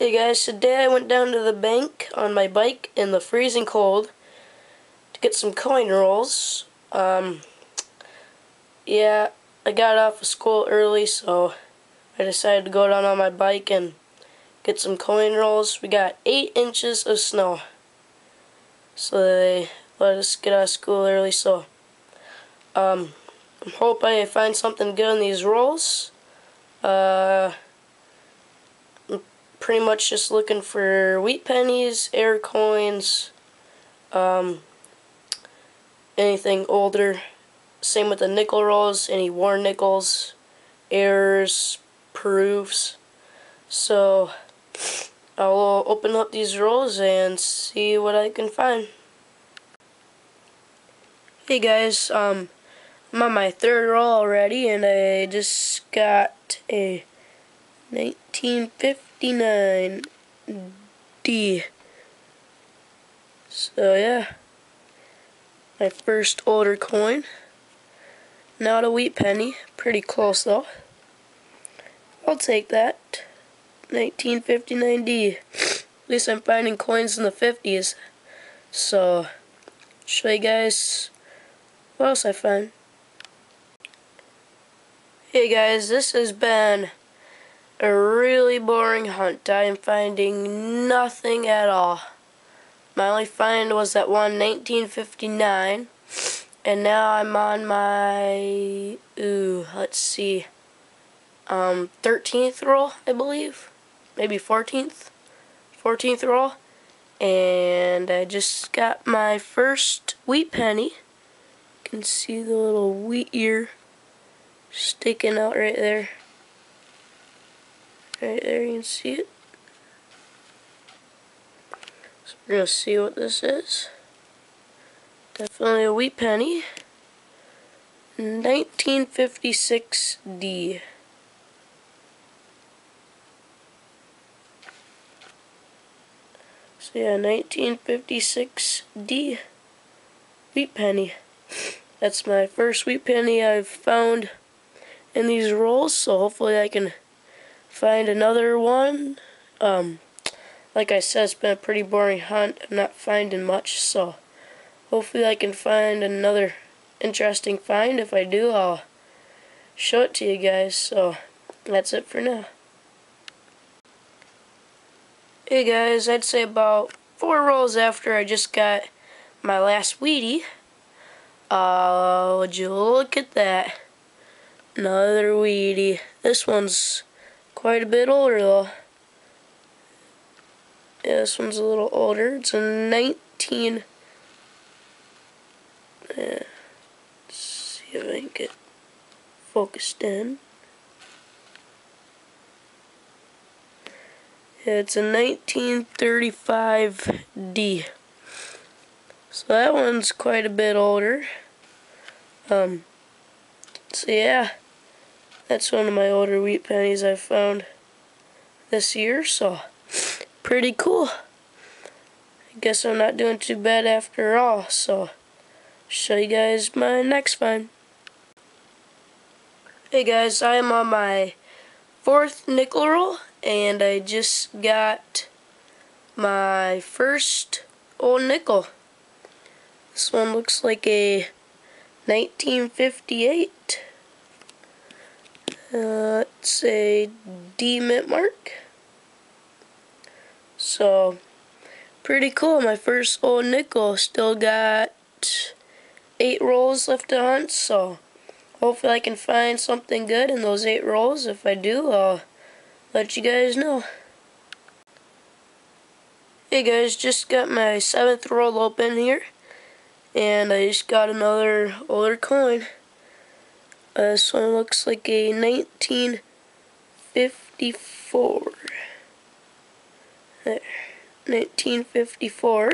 Hey guys, today I went down to the bank on my bike in the freezing cold to get some coin rolls. Um, yeah, I got off of school early, so I decided to go down on my bike and get some coin rolls. We got 8 inches of snow, so they let us get out of school early, so um, I hope I find something good in these rolls. Uh, pretty much just looking for wheat pennies, error coins, um, anything older. Same with the nickel rolls, any worn nickels, errors, proofs. So I'll open up these rolls and see what I can find. Hey guys, um, I'm on my third roll already and I just got a 1959 D. So yeah, my first older coin. Not a wheat penny, pretty close though. I'll take that. 1959 D. At least I'm finding coins in the 50s. So, show you guys what else I find. Hey guys, this has been a really boring hunt. I am finding nothing at all. My only find was that one 1959 and now I'm on my ooh, let's see. Um 13th roll, I believe. Maybe 14th. 14th roll. And I just got my first wheat penny. You can see the little wheat ear sticking out right there. Right there, you can see it. So we're going to see what this is. Definitely a wheat penny. 1956D. So yeah, 1956D wheat penny. That's my first wheat penny I've found in these rolls, so hopefully I can find another one. Um, like I said, it's been a pretty boring hunt. I'm not finding much, so hopefully I can find another interesting find. If I do, I'll show it to you guys. So that's it for now. Hey guys, I'd say about four rolls after I just got my last Wheatie. Uh, would you look at that? Another Wheatie. This one's quite a bit older though. Yeah, this one's a little older. It's a 19... Yeah. Let's see if I can get focused in. Yeah, it's a 1935D. So that one's quite a bit older. Um, so yeah. That's one of my older wheat pennies I've found this year, so pretty cool. I guess I'm not doing too bad after all, so show you guys my next find. Hey guys, I am on my fourth nickel roll, and I just got my first old nickel. This one looks like a 1958 it's a D mint mark. So, pretty cool. My first old nickel. Still got eight rolls left to hunt, so hopefully I can find something good in those eight rolls. If I do, I'll let you guys know. Hey guys, just got my seventh roll open here, and I just got another older coin. Uh, this one looks like a 1954. There. 1954.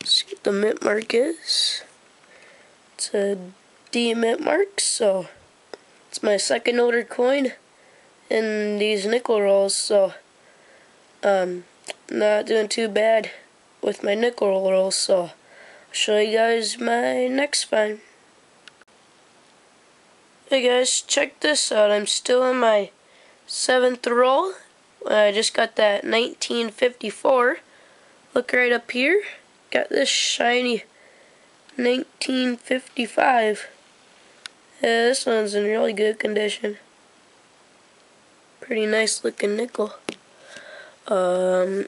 Let's see what the mint mark is. It's a D mint mark, so it's my second older coin in these nickel rolls, so um, not doing too bad with my nickel rolls, so I'll show you guys my next find. Hey guys, check this out. I'm still in my seventh roll, I just got that 1954. Look right up here. Got this shiny 1955. Yeah, this one's in really good condition. Pretty nice looking nickel. Um,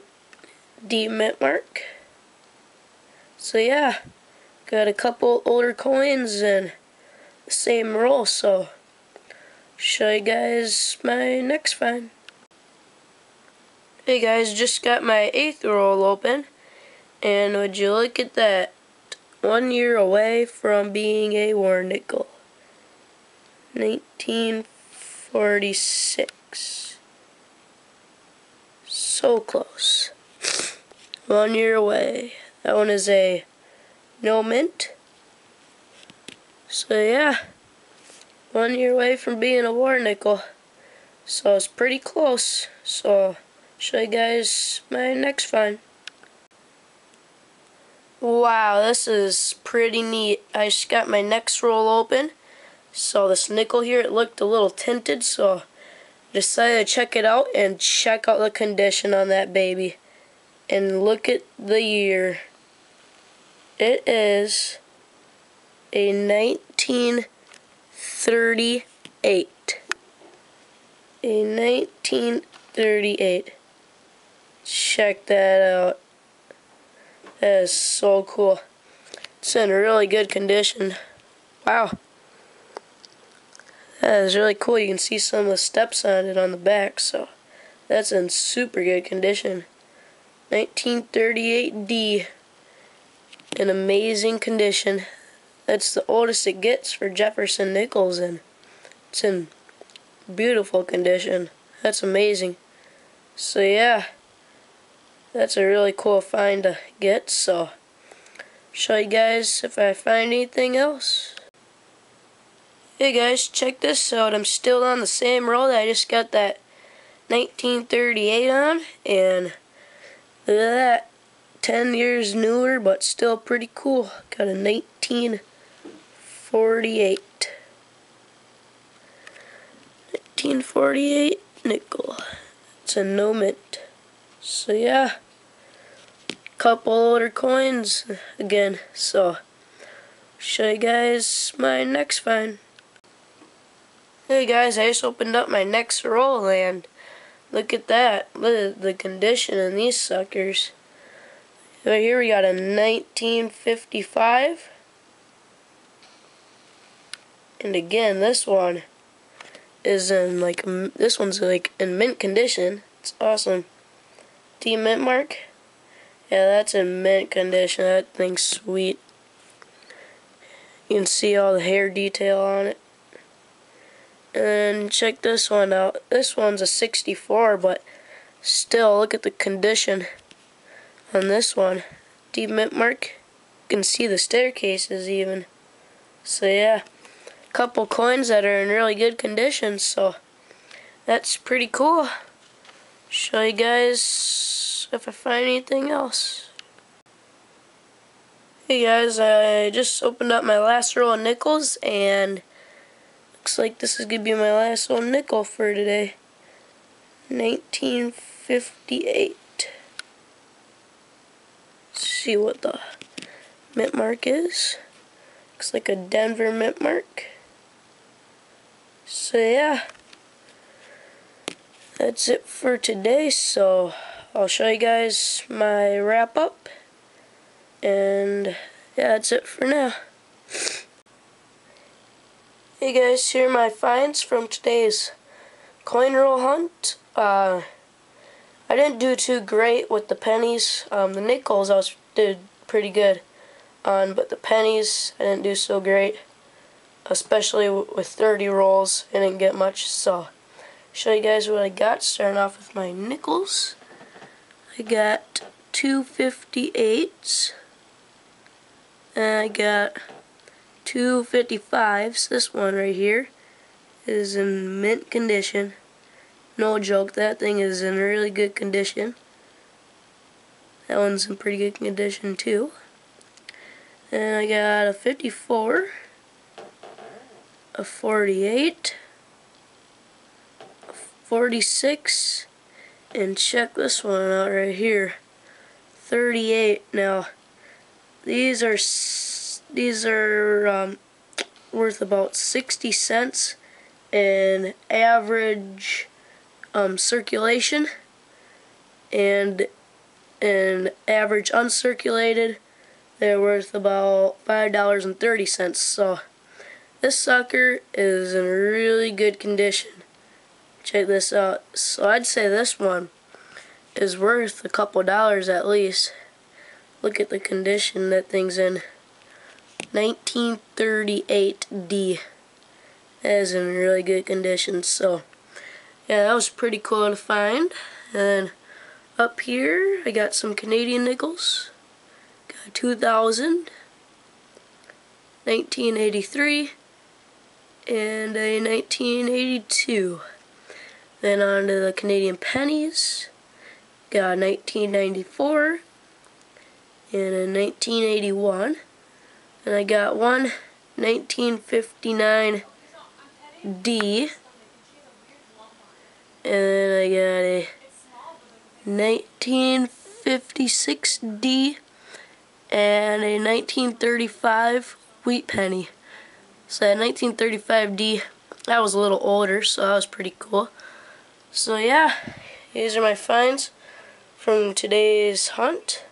D mint mark. So yeah, got a couple older coins and same roll, so show you guys my next find. Hey guys, just got my eighth roll open, and would you look at that? One year away from being a war nickel. 1946. So close. One year away. That one is a no mint. So yeah, one year away from being a war nickel. So it's pretty close. So show you guys my next find. Wow, this is pretty neat. I just got my next roll open. So this nickel here, it looked a little tinted, so I decided to check it out and check out the condition on that baby. And look at the year. It is a 1938. A 1938. Check that out. That is so cool. It's in really good condition. Wow. That is really cool. You can see some of the steps on it on the back, so that's in super good condition. 1938D in amazing condition. That's the oldest it gets for Jefferson Nickels, and it's in beautiful condition. That's amazing. So yeah, that's a really cool find to get. So show you guys if I find anything else. Hey guys, check this out. I'm still on the same roll I just got that 1938 on, and that. 10 years newer, but still pretty cool. Got a 1948. 1948 nickel. It's a no mint. So yeah, couple older coins again. So show you guys my next find. Hey guys, I just opened up my next roll and look at that. Look at the condition in these suckers. Right here we got a 1955. And again, this one is in like, this one's like in mint condition. It's awesome. D mint mark. Yeah, that's in mint condition. That thing's sweet. You can see all the hair detail on it. And check this one out. This one's a 64, but still, look at the condition on this one. D mint mark. You can see the staircases even. So yeah, couple coins that are in really good condition. So that's pretty cool. Show you guys if I find anything else. Hey guys, I just opened up my last roll of nickels and looks like this is going to be my last one nickel for today. 1958 see what the mint mark is. Looks like a Denver mint mark. So yeah, that's it for today. So I'll show you guys my wrap up. And yeah, that's it for now. Hey guys, here are my finds from today's coin roll hunt. Uh, I didn't do too great with the pennies. Um, the nickels I was did pretty good on, but the pennies I didn't do so great, especially with 30 rolls. I didn't get much, so show you guys what I got. Starting off with my nickels. I got two 58s, and I got two 55s. This one right here is in mint condition. No joke, that thing is in really good condition. That one's in pretty good condition too. And I got a 54, a 48, a 46, And check this one out right here. 38. Now, these are these are um, worth about 60 cents in average um, circulation and in average uncirculated they're worth about $5.30 so this sucker is in really good condition. Check this out. So I'd say this one is worth a couple dollars at least. Look at the condition that thing's in. 1938D that is in really good condition so yeah that was pretty cool to find. And up here I got some Canadian nickels. Got 2000 1983 and a 1982 then on to the Canadian pennies got 1994 and a 1981 and I got one 1959 D. And then I got a 1956 D and a 1935 wheat penny. So that 1935 D, that was a little older, so that was pretty cool. So yeah, these are my finds from today's hunt.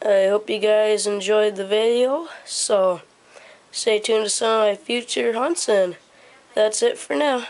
I hope you guys enjoyed the video, so stay tuned to some of my future hunts and that's it for now.